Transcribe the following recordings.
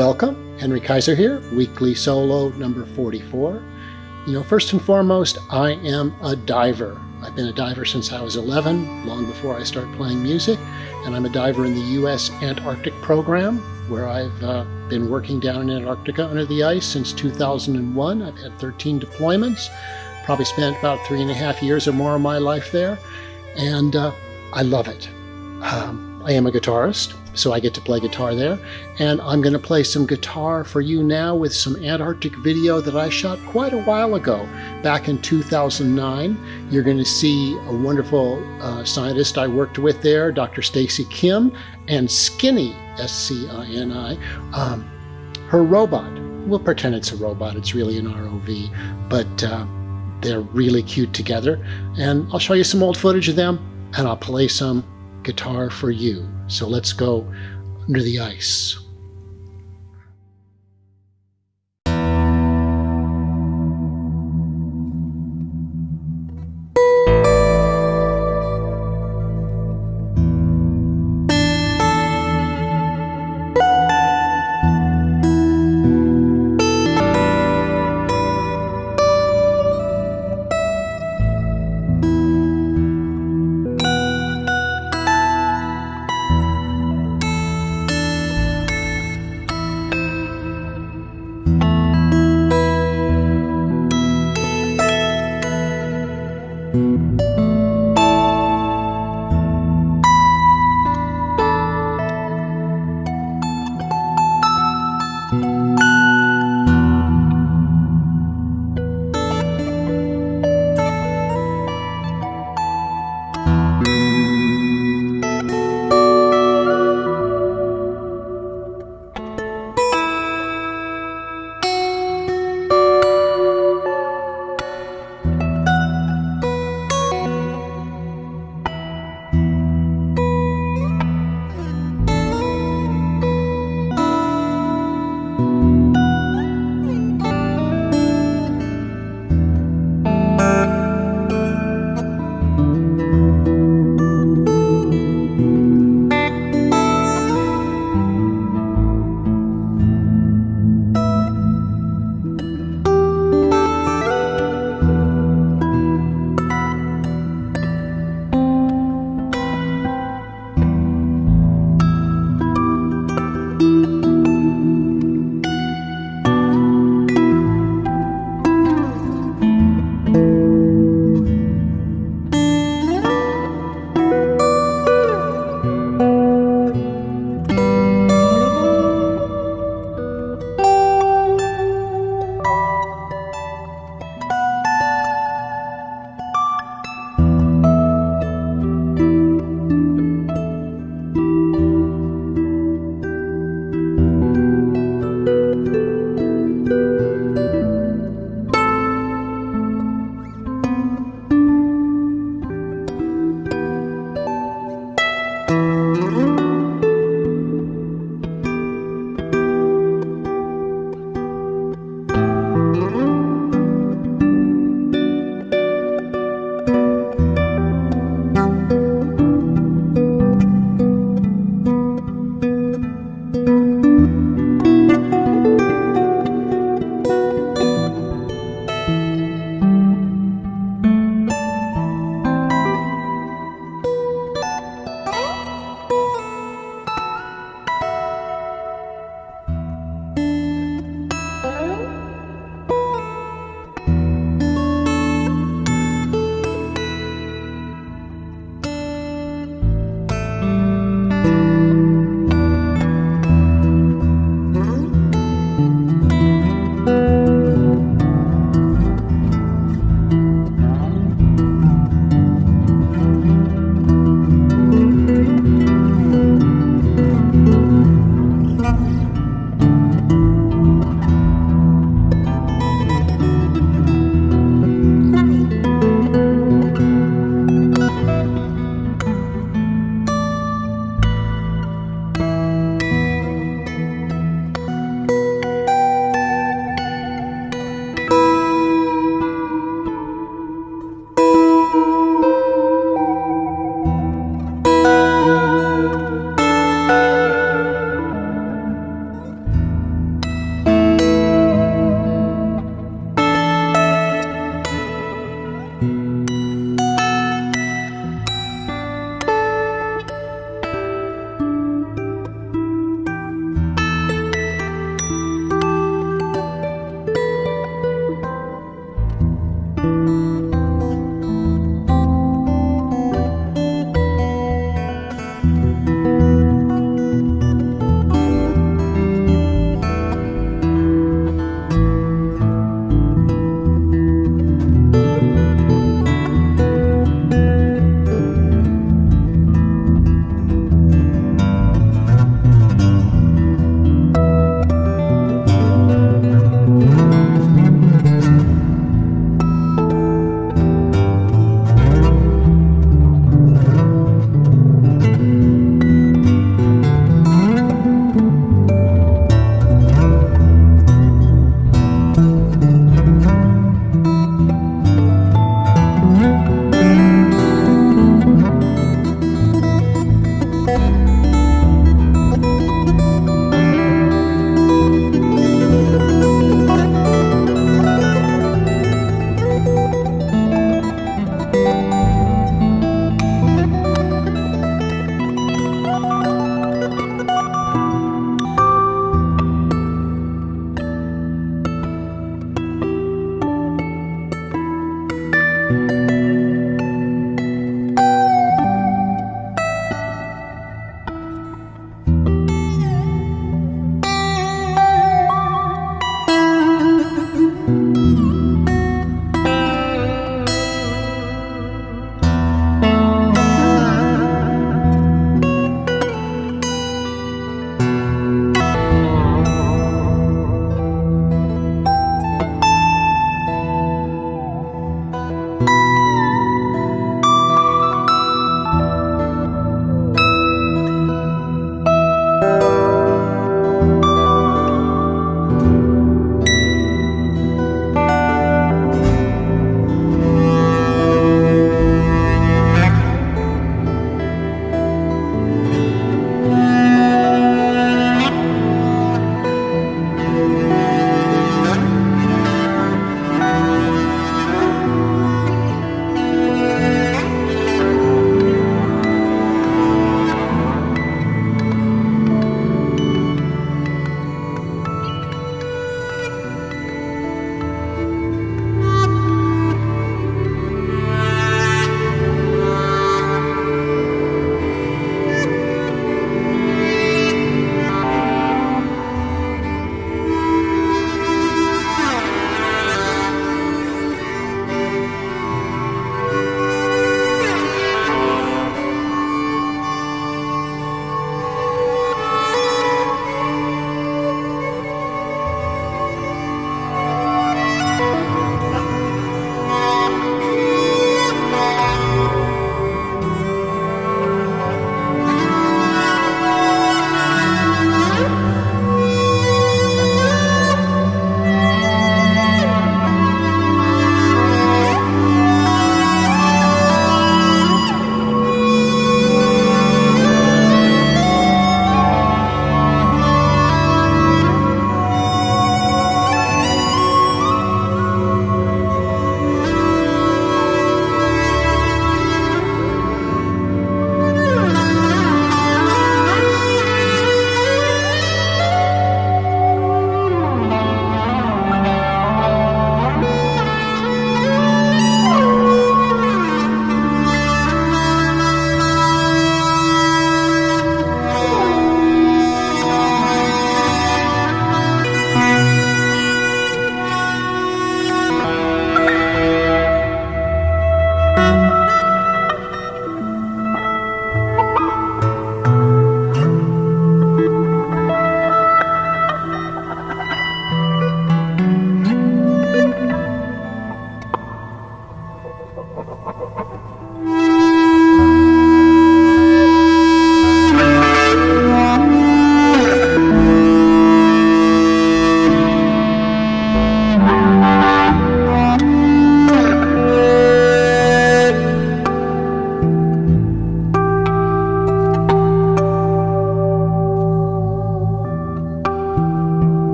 Welcome, Henry Kaiser here, weekly solo number 44. You know, first and foremost, I am a diver. I've been a diver since I was 11, long before I started playing music, and I'm a diver in the U.S. Antarctic program, where I've uh, been working down in Antarctica under the ice since 2001. I've had 13 deployments, probably spent about three and a half years or more of my life there, and uh, I love it. Um, I am a guitarist, so I get to play guitar there. And I'm going to play some guitar for you now with some Antarctic video that I shot quite a while ago, back in 2009. You're going to see a wonderful uh, scientist I worked with there, Dr. Stacy Kim, and SCINI, S C I N I, um, her robot. We'll pretend it's a robot, it's really an ROV, but uh, they're really cute together. And I'll show you some old footage of them, and I'll play some guitar for you. So let's go under the ice.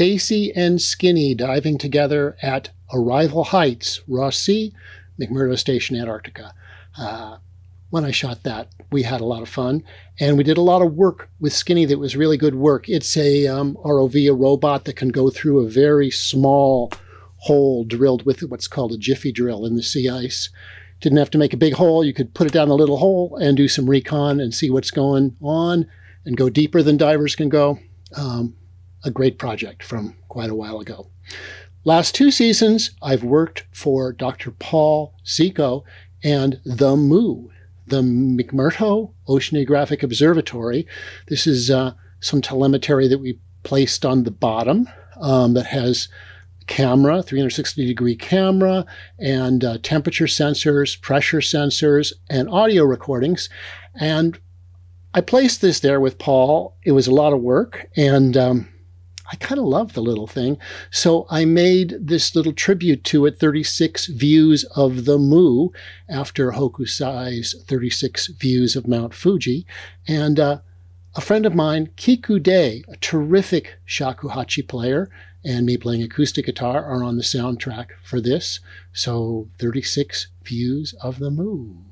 Stacy and SCINI diving together at Arrival Heights, Ross Sea, McMurdo Station, Antarctica. Uh, when I shot that, we had a lot of fun, and we did a lot of work with SCINI that was really good work. It's a um, ROV, a robot that can go through a very small hole drilled with what's called a jiffy drill in the sea ice. Didn't have to make a big hole. You could put it down a little hole and do some recon and see what's going on and go deeper than divers can go. Um, a great project from quite a while ago. Last two seasons, I've worked for Dr. Paul Cziko and the MOO, the McMurdo Oceanographic Observatory. This is uh, some telemetry that we placed on the bottom um, that has camera, 360 degree camera, and uh, temperature sensors, pressure sensors, and audio recordings. And I placed this there with Paul. It was a lot of work, and um, I kind of love the little thing. So I made this little tribute to it 36 views of the MOO after Hokusai's 36 views of Mount Fuji. And uh, a friend of mine, Kiku Day, a terrific shakuhachi player, and me playing acoustic guitar are on the soundtrack for this. So 36 views of the MOO.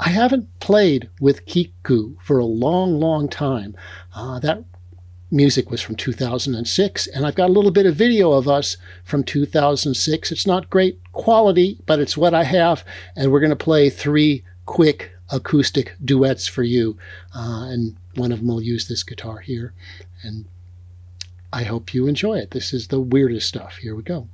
I haven't played with Kiku for a long, long time. Uh, that music was from 2006, and I've got a little bit of video of us from 2006. It's not great quality, but it's what I have, and we're going to play three quick acoustic duets for you. Uh, and one of them will use this guitar here. And I hope you enjoy it. This is the weirdest stuff. Here we go.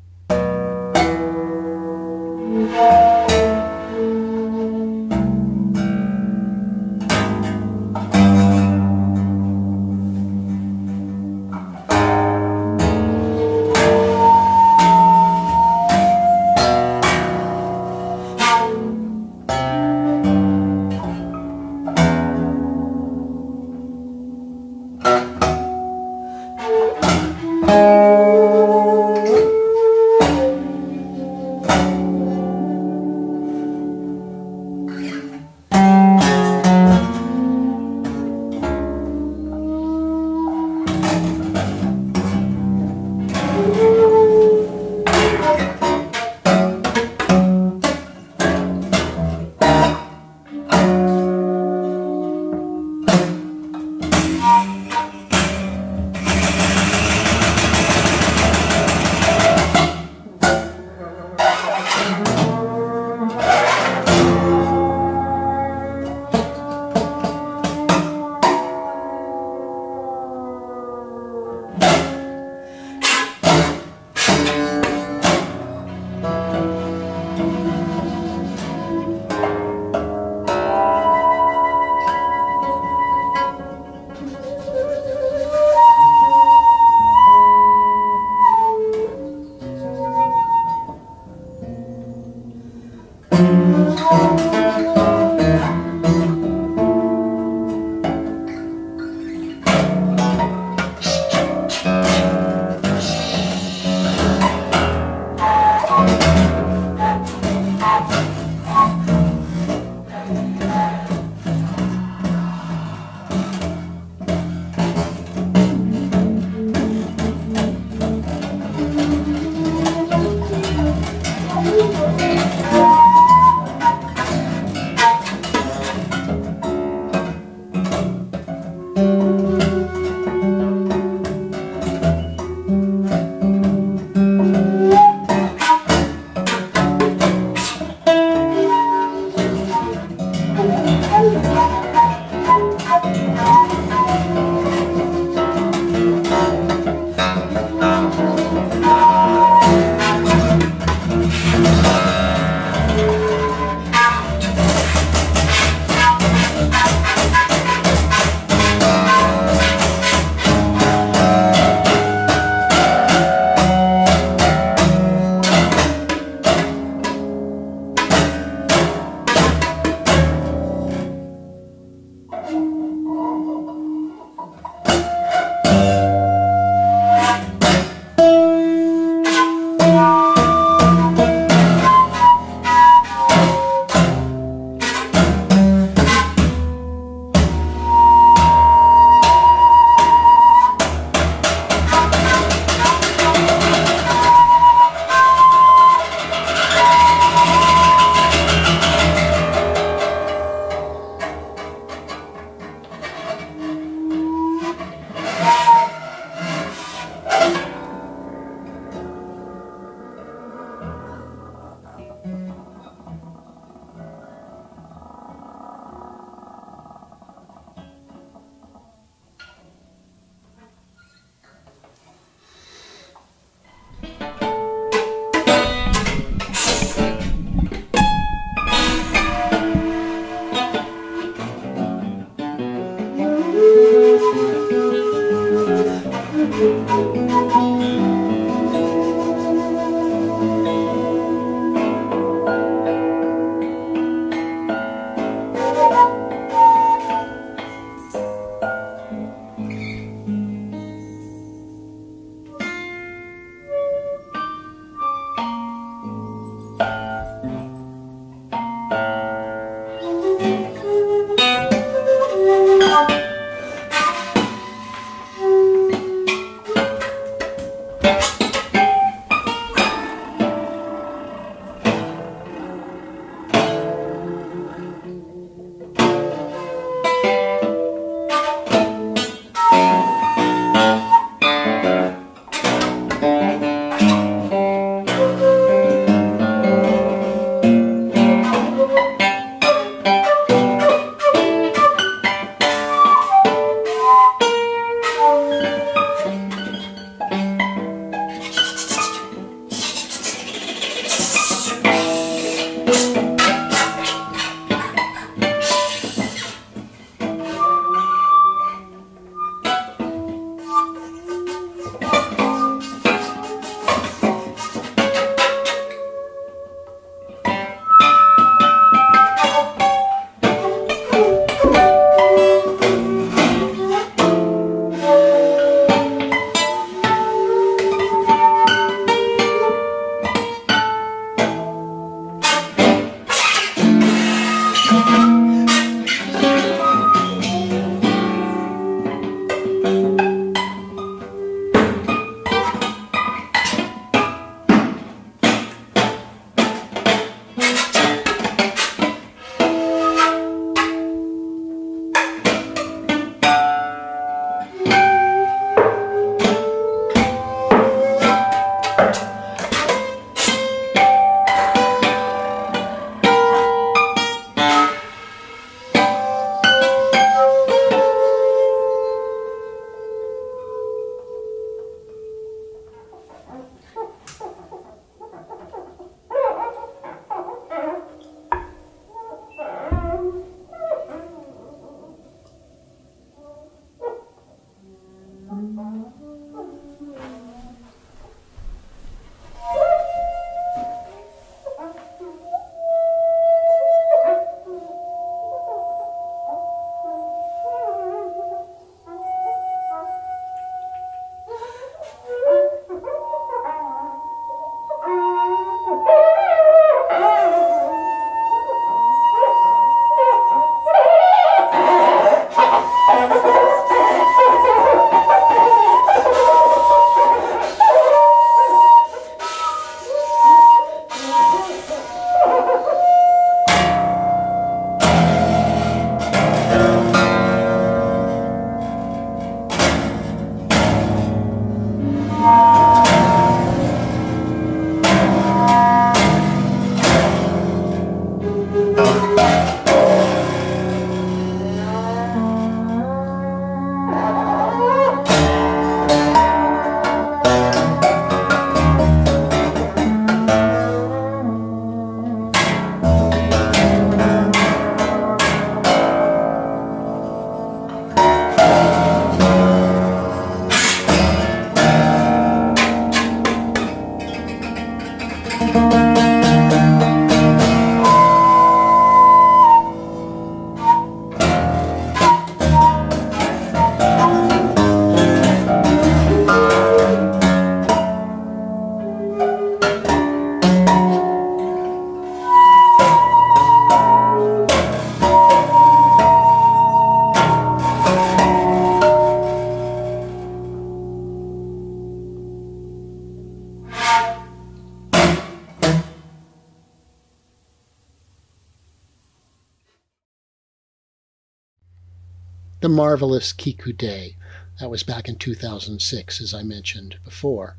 The Kiku Day. That was back in 2006, as I mentioned before.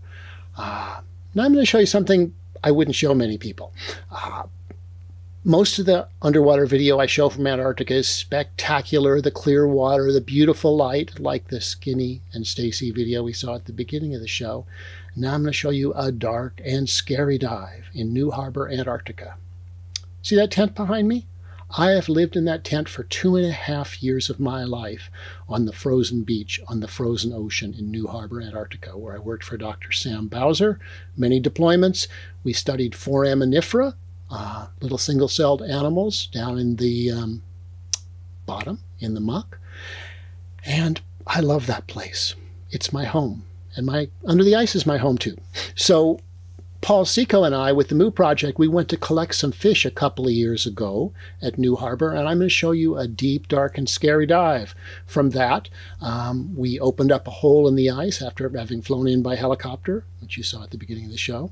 Uh, now I'm going to show you something I wouldn't show many people. Uh, most of the underwater video I show from Antarctica is spectacular, the clear water, the beautiful light, like the SCINI and Stacy video we saw at the beginning of the show. Now I'm going to show you a dark and scary dive in New Harbor, Antarctica. See that tent behind me? I have lived in that tent for two and a half years of my life on the frozen beach, on the frozen ocean in New Harbor, Antarctica, where I worked for Dr. Sam Bowser. Many deployments. We studied foraminifera, uh, little single celled animals down in the um, bottom, in the muck. And I love that place. It's my home. And my Under the Ice is my home too. So Paul Cziko and I, with the MOO Project, we went to collect some fish a couple of years ago at New Harbor, and I'm going to show you a deep, dark, and scary dive. From that, um, we opened up a hole in the ice after having flown in by helicopter, which you saw at the beginning of the show.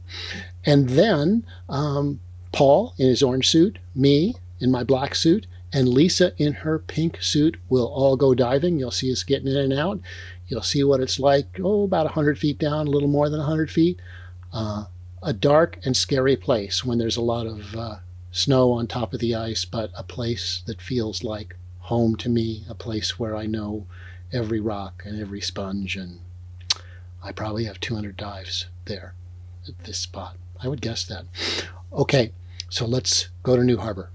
And then um, Paul in his orange suit, me in my black suit, and Lisa in her pink suit will all go diving. You'll see us getting in and out. You'll see what it's like, oh, about 100 feet down, a little more than 100 feet. Uh, a dark and scary place when there's a lot of uh, snow on top of the ice, but a place that feels like home to me, a place where I know every rock and every sponge. And I probably have 200 dives there at this spot. I would guess that. Okay, so let's go to New Harbor.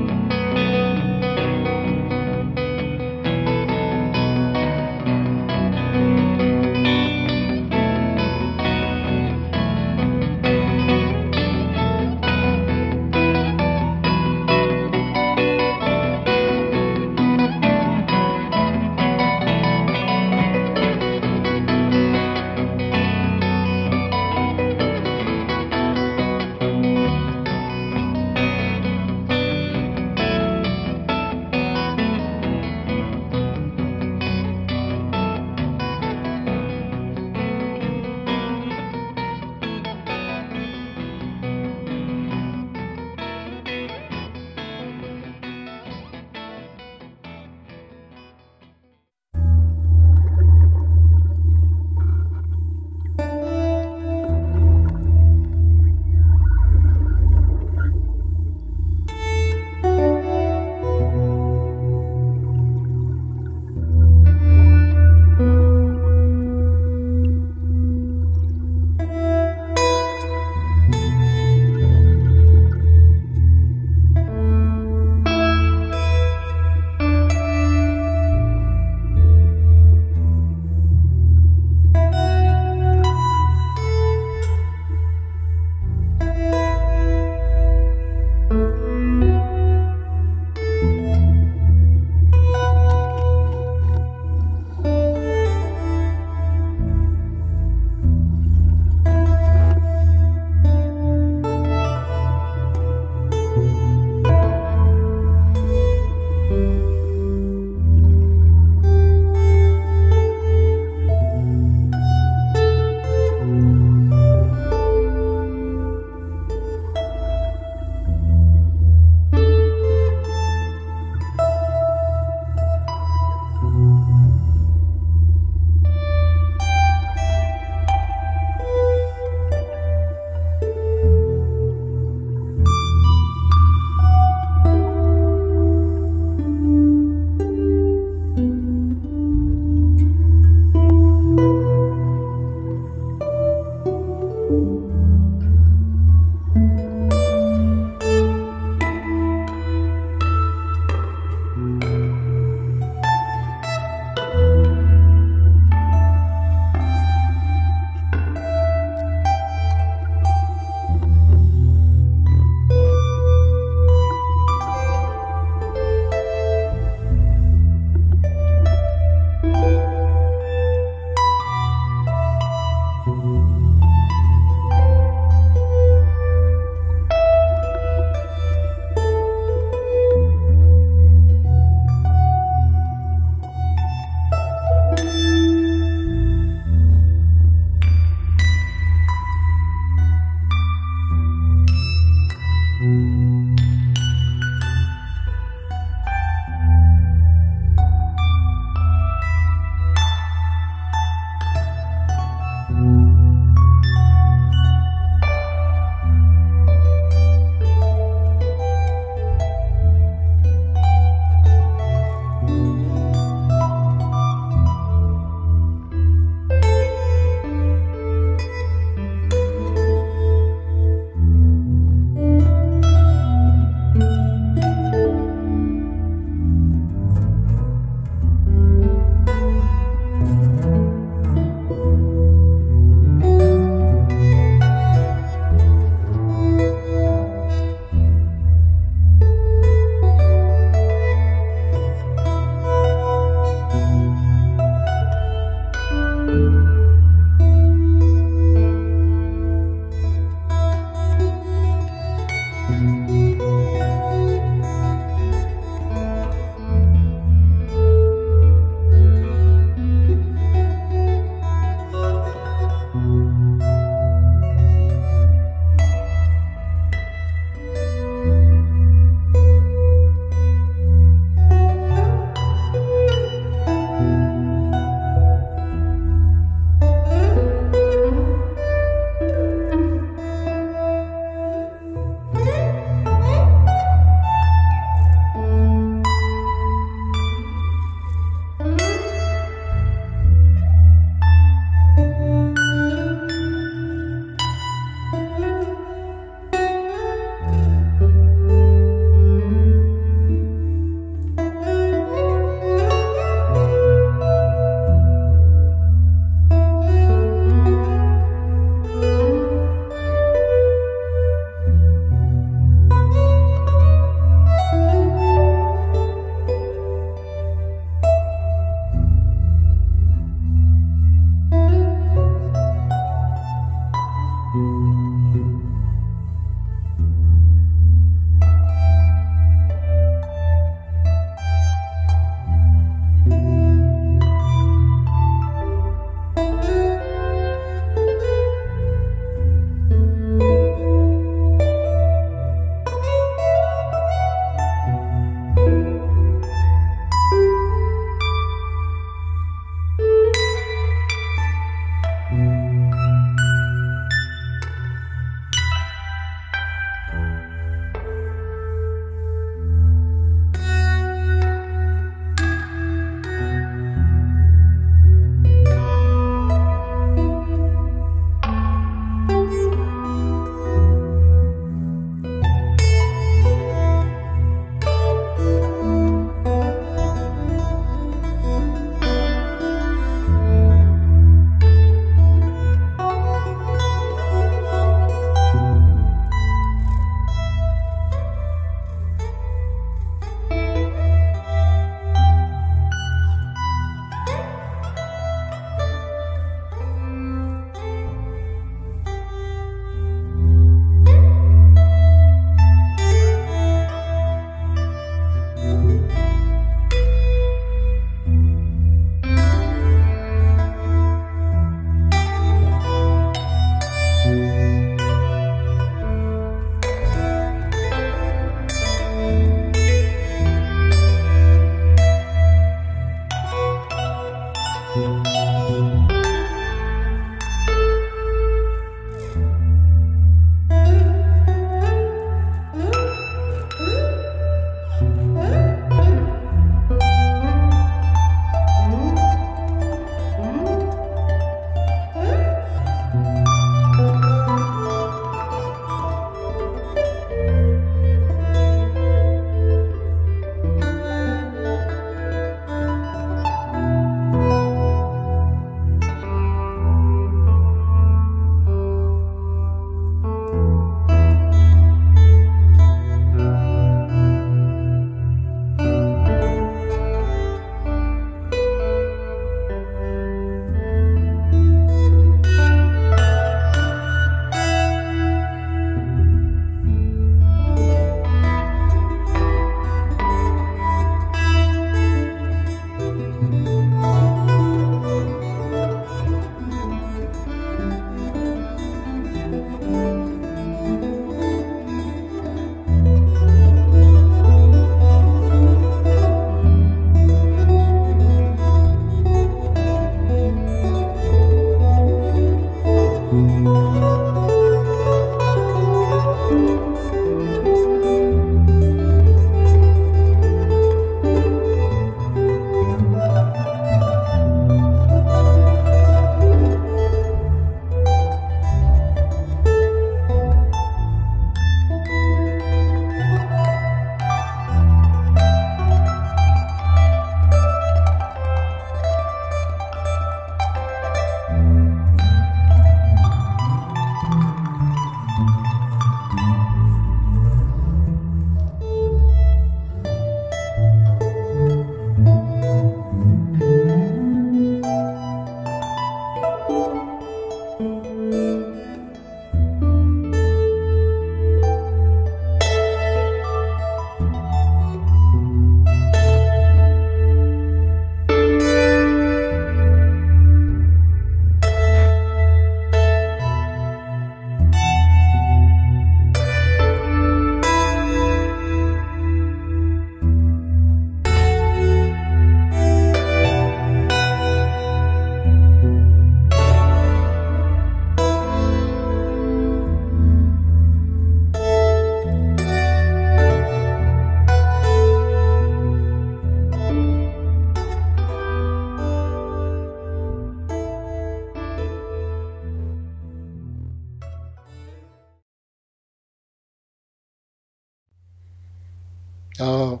Oh,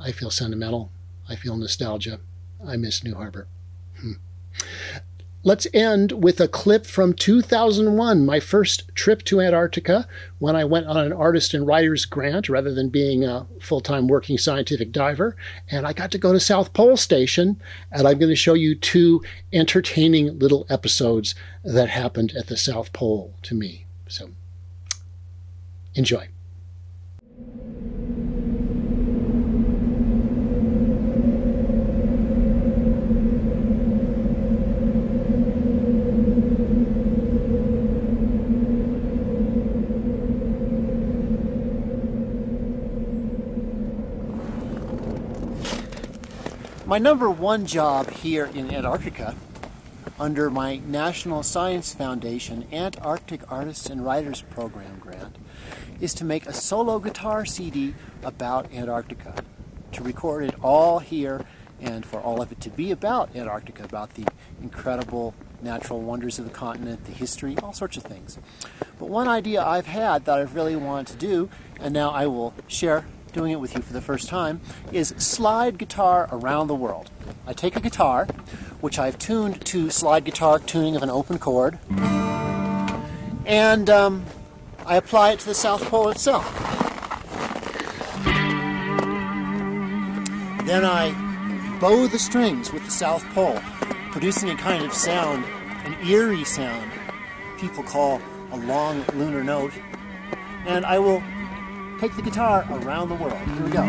I feel sentimental. I feel nostalgia. I miss New Harbor. Hmm. Let's end with a clip from 2001, my first trip to Antarctica, when I went on an artist and writer's grant rather than being a full time working scientific diver. And I got to go to South Pole Station, and I'm going to show you two entertaining little episodes that happened at the South Pole to me. So enjoy. My number one job here in Antarctica, under my National Science Foundation Antarctic Artists and Writers Program grant, is to make a solo guitar CD about Antarctica. To record it all here and for all of it to be about Antarctica, about the incredible natural wonders of the continent, the history, all sorts of things. But one idea I've had that I've really wanted to do, and now I will share doing it with you for the first time, is slide guitar around the world. I take a guitar, which I've tuned to slide guitar tuning of an open chord, and um, I apply it to the South Pole itself. Then I bow the strings with the South Pole, producing a kind of sound, an eerie sound people call a long lunar note. And I will take the guitar around the world. Here we go.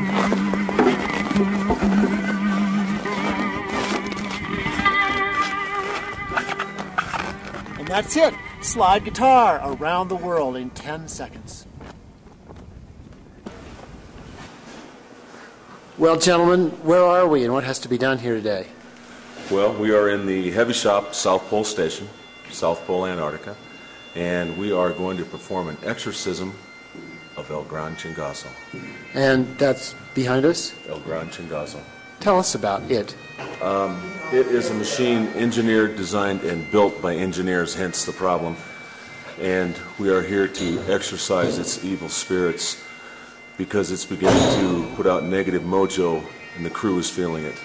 And that's it. Slide guitar around the world in 10 seconds. Well, gentlemen, where are we and what has to be done here today? Well, we are in the heavy shop South Pole Station, South Pole, Antarctica, and we are going to perform an exorcism of El Gran Chingazo. And that's behind us? El Gran Chingazo. Tell us about it. It is a machine engineered, designed, and built by engineers, hence the problem. And we are here to exorcise its evil spirits because it's beginning to put out negative mojo, and the crew is feeling it.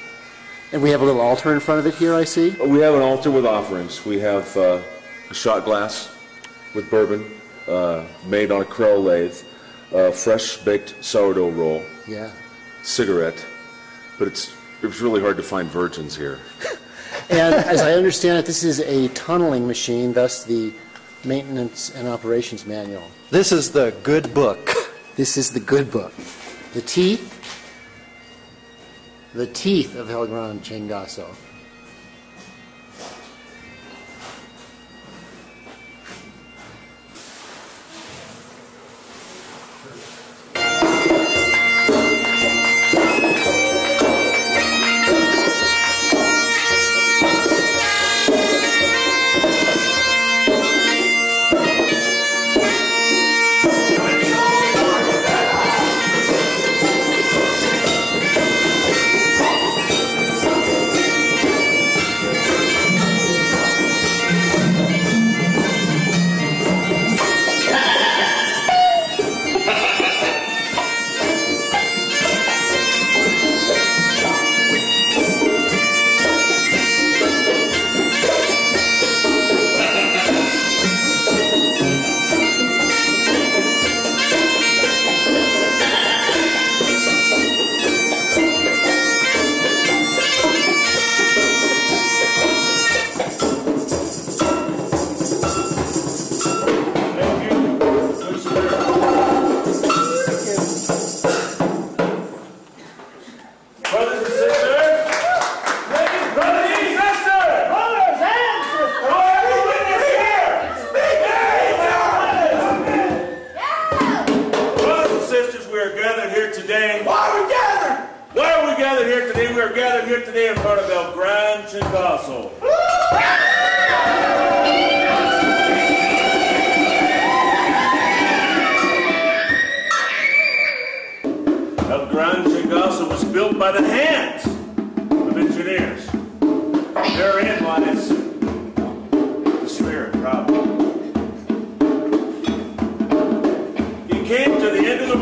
And we have a little altar in front of it here, I see. We have an altar with offerings. We have uh, a shot glass with bourbon uh, made on a crow lathe, a fresh baked sourdough roll, Yeah. cigarette, but it's it was really hard to find virgins here. And as I understand it, this is a tunneling machine, thus the maintenance and operations manual. This is the good book. This is the good book. The teeth, the teeth of El Gran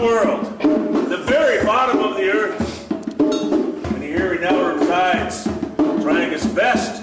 world, the very bottom of the earth. And here he now resides, trying his best